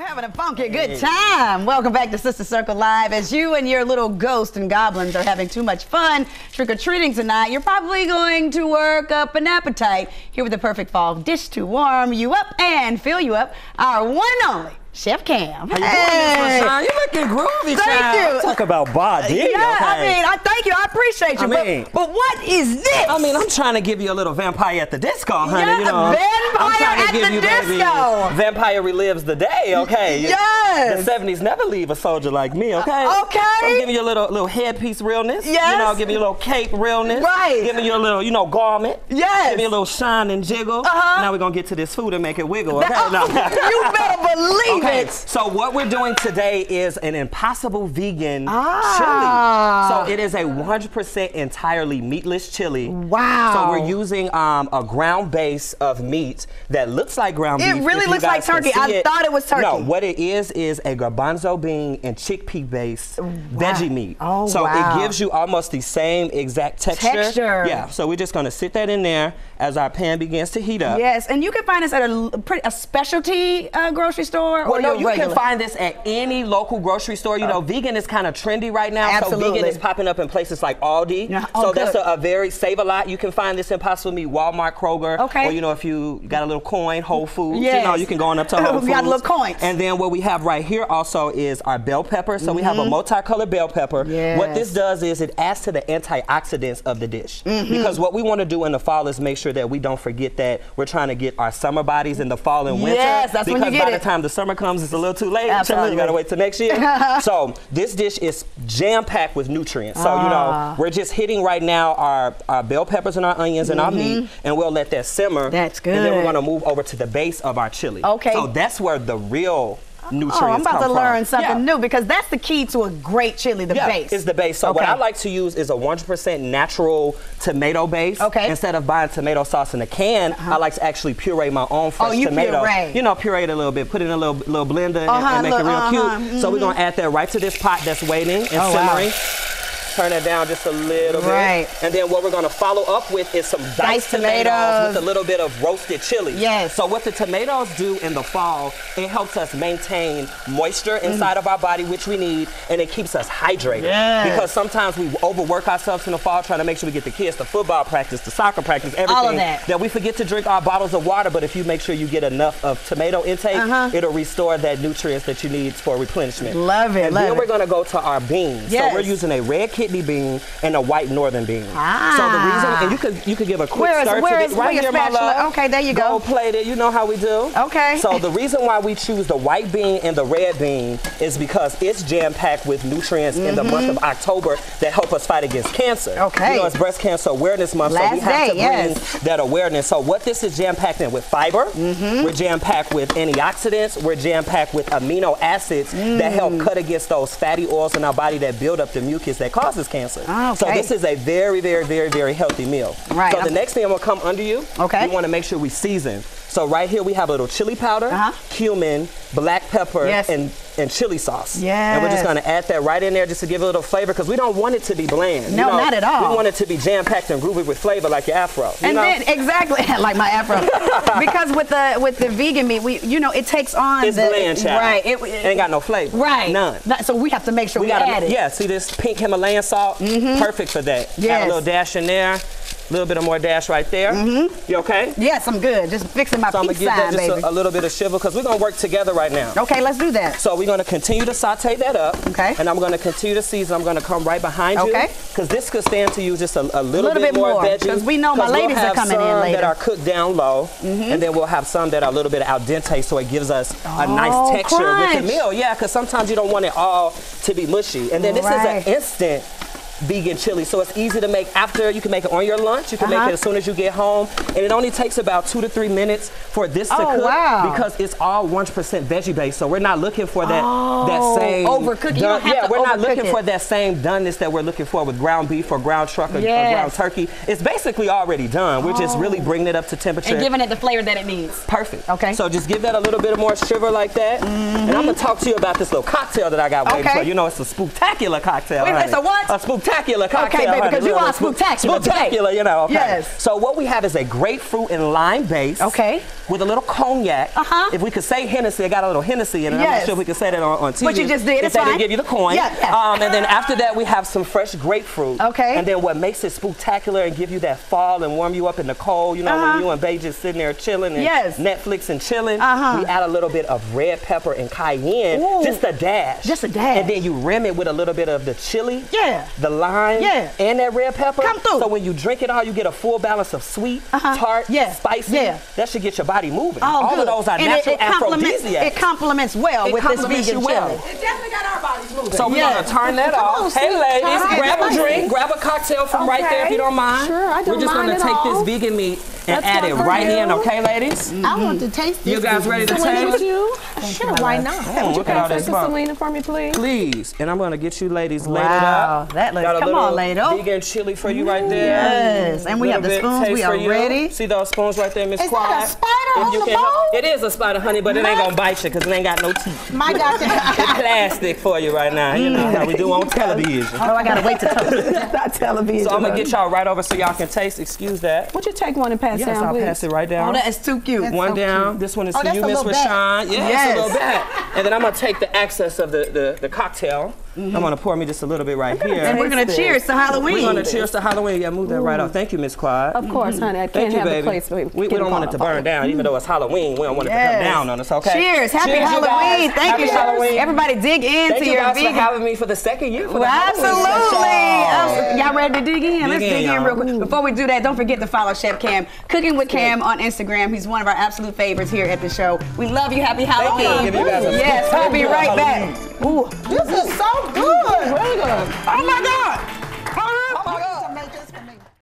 We're having a funky good time. Welcome back to Sister Circle Live. As you and your little ghosts and goblins are having too much fun trick or treating tonight, you're probably going to work up an appetite. Here with the perfect fall dish to warm you up and fill you up, our one and only Chef Cam. How you doing, Miss LaShawn? You looking groovy, Thank child. you. Talk about body. Yeah, I mean, I thank you. I appreciate you. I but- mean- but, what is this? I mean, I'm trying to give you a little vampire at the disco, honey. Yeah, you know, vampire I'm trying to at give the you, baby. Vampire relives the day, okay? Yes. The 70s never leave a soldier like me, okay? Okay. So I'm giving you a little little headpiece realness. Yes. You know, giving you a little cape realness. Right. Giving you a little, you know, garment. Yes. Giving you a little shine and jiggle. Uh-huh. Now we're gonna get to this food and make it wiggle, okay? That- No. you better believe Okay, it. so what we're doing today is an impossible vegan Ah. chili. So it is a 100% entirely meatless chili. Wow. So we're using um, a ground base of meat that looks like ground meat. It beef. really looks like turkey. I thought it was turkey. No, what it is is a garbanzo bean and chickpea based veggie meat. Oh, so wow. it gives you almost the same exact texture. Texture. Yeah. So we're just gonna sit that in there as our pan begins to heat up. Yes, and you can find us at a, pretty, a specialty uh, grocery store. Well, no, you regular? can find this at any local grocery store. You know, vegan is kind of trendy right now. Absolutely. So vegan is popping up in places like Aldi. Yeah, oh, so that's a, a very save a lot. You can find this Impossible Meat, Walmart, Kroger. Okay. Or you know, if you got a little coin, Whole Foods. You know, you can go on up to Whole Foods. We got little coins. And then what we have right here also is our bell pepper. So we have a multicolored bell pepper. Mm-hmm. Yes. What this does is it adds to the antioxidants of the dish. Mm-hmm. Because what we want to do in the fall is make sure that we don't forget that we're trying to get our summer bodies in the fall and winter. Yes, that's when you because get by it. the time the summer comes, it's a little too late. Absolutely. You gotta wait till next year. so this dish is jam packed with nutrients. So you Ah. know we're just hitting right now our, our bell peppers and our onions and our meat, and we'll let that simmer. That's good. And then we're gonna move over to the base of our chili. Okay. So that's where the real nutrients Oh, I'm about to from. learn something Yeah. new because that's the key to a great chili, the yeah, base. is the base. So what I like to use is a 100% natural tomato base. Okay. Instead of buying tomato sauce in a can, I like to actually puree my own fresh Oh, you tomato. puree. You know, puree it a little bit, put it in a little little blender and- Uh-huh, and, make look, it real uh-huh, cute. So we're gonna add that right to this pot that's waiting and Oh, wow. Turn it down just a little Right. bit. And then what we're gonna follow up with is some diced, Diced tomatoes. tomatoes with a little bit of roasted chili. Yes. So what the tomatoes do in the fall, it helps us maintain moisture inside of our body, which we need, and it keeps us hydrated. Yes. Because sometimes we overwork ourselves in the fall trying to make sure we get the kids to football practice, the soccer practice, everything. All of that. we forget to drink our bottles of water, but if you make sure you get enough of tomato intake, Uh-huh. it'll restore that nutrients that you need for replenishment. Love it, And love then it. we're gonna go to our beans. Yes. So we're using a red kidney bean and a white northern bean. Ah. So the reason, and you could you could give a quick Where is- stir where to is- where right here, my love. Okay, there you go. Gold plated. You know how we do. Okay. So the reason why we choose the white bean and the red bean is because it's jam packed with nutrients in the month of October that help us fight against cancer. Mm-hmm. Okay. You know, it's Breast Cancer Awareness Month, so we have day, to bring yes. that awareness. So what this is jam packed in with fiber, Mm-hmm. we're jam packed with antioxidants, we're jam packed with amino acids that help Mm. cut against those fatty oils in our body that build up the mucus that causes cancer. Ah, So this is a very, very, very, very healthy meal. Right. So the next thing I'm gonna come under you. Okay. We want to make sure we season. So right here we have a little chili powder, Uh-huh. cumin, black pepper, Yes. and and chili sauce. Yeah. And we're just gonna add that right in there just to give it a little flavor because we don't want it to be bland. No, you know? not at all. We want it to be jam packed and groovy with flavor like your afro. you and know? then exactly like my afro, because with the with the vegan meat, we you know it takes on it's the bland, child. right. It, it- ain't got no flavor. right None. Not- so we have to make sure we, We got add it. yeah. See this pink Himalayan salt? mm -hmm. Perfect for that. Add a little dash in there. A little bit of more dash right there. Mm-hmm. You okay? Yes, I'm good. Just fixing my So I'm peace gonna give sign, that just baby. a, a little bit of shiver because we're gonna work together right now. okay, let's do that. So we're gonna continue to saute that up. Okay. And I'm gonna continue to season. I'm gonna come right behind you. Okay. Because this could stand to use just a, a little, Little bit more, more, veggie. 'cause we know my 'Cause we'll ladies are coming in later. Mm-hmm. that are cooked down low, and then we'll have some that are a little bit al dente, so it gives us a Oh, nice texture with the meal. Yeah, because sometimes you don't want it all to be mushy. And then this Right. is an instant vegan chili. So it's easy to make after. You can make it on your lunch. You can Uh-huh. make it as soon as you get home. And it only takes about two to three minutes for this to Oh, cook wow. because it's all 1% veggie based. So we're not looking for that, Oh, that same overcook- you yeah, to we're not looking it. for that same doneness that we're looking for with ground beef or ground truck or, or ground turkey. It's basically already done. We're just really bringing it up to temperature. And giving it the flavor that it needs. Perfect. Okay. So just give that a little bit of more shiver like that. And I'm gonna talk to you about this little cocktail that I got waiting Okay. for. You know, it's a spectacular cocktail. Wait, honey. it's a what? A spectacular spooktacular cocktail. Okay, baby, because you are spook- spooktacular. Spooktacular, you know. Okay. Yes. So what we have is a grapefruit and lime base. Okay. With a little cognac. Uh-huh. If we could say Hennessy, I got a little Hennessy in it. I'm not sure if we can say that on, on TV. But you just did, If it's they fine. didn't give you the coin. Yeah, yeah. Um, and then after that, we have some fresh grapefruit. Okay. And then what makes it spectacular and give you that fall and warm you up in the cold, you know, Uh-huh. when you and Bay just sitting there chilling and Yes. Netflix and chilling, Uh-huh. we add a little bit of red pepper and cayenne, Ooh. just a dash. Just a dash. And then you rim it with a little bit of the chili, Yeah. the lime, Yeah. and that red pepper. Come through. So when you drink it all, you get a full balance of sweet, Uh-huh. tart, Yeah. spicy. Yeah. That should get your body moving. Oh, all good. of those are and natural it, it complements, aphrodisiacs. it complements well It with this vegan well. chili. It definitely got our bodies moving. So we're Yeah. gonna turn that Come off. on, hey ladies, grab a drink, grab a cocktail from right there if you don't mind. Sure, I don't We're just mind gonna take all. this vegan meat and That's add it right I in, okay, ladies? I want to mm-hmm. taste this. You guys ready to Syleena, taste? you? Sure, why not? Oh, Would you look at all pass this to smoke. Syleena for me, please? Please, and I'm gonna get you ladies laid Wow, up. that looks- Got a come little on, lado. Vegan chili for you right there. Yes, and we have the Little spoons. taste We for are you. ready. See those spoons right there, Miss Is that a Quad? spider If on the bowl? It is a spider, honey, but it ain't gonna bite you because it ain't got no teeth. My doctor. It's plastic for you right now. You know how we do on television. Oh, I gotta wait to tell not television. So I'm gonna get y'all right over so y'all can taste. Excuse that. Would you take one and pass Yes, down, I'll please? pass it right oh, down. Oh, that is too cute. One so down. This one is Oh, for you, Miss little. Rashan. Yeah, Yes. a little bit. And then I'm gonna take the excess of the, the, the cocktail. Mm-hmm. I'm gonna pour me just a little bit right here. And we're gonna Taste cheers to Halloween. We're gonna cheers to Halloween. Yeah, move that right off. Thank you, Miss Quad. Of course, mm-hmm. honey. I Thank can't you, have baby. the place. we, we don't want it to burn down, even though it's Halloween. We don't want it to come down on us. Okay. Cheers. Happy Cheers, Halloween. guys. Thank Happy you. Halloween. Everybody dig into Thank you your guys vegan. for having me for the second year. For Well, Halloween absolutely. special. Y'all ready to dig in? Let's dig in y'all. real quick. Before we do that, don't forget to follow Chef Cam, Cooking with Cam on Instagram. He's one of our absolute favorites here at the show. We love you. Happy Halloween. Give you yes, we'll be right back. Ooh. This is so good. Really good. Oh my God.